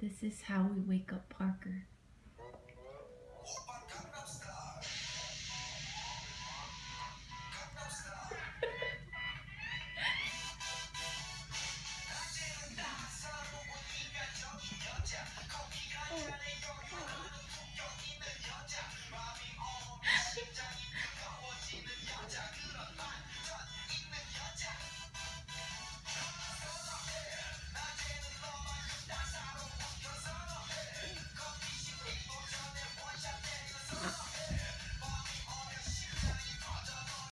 This is how we wake up Parker.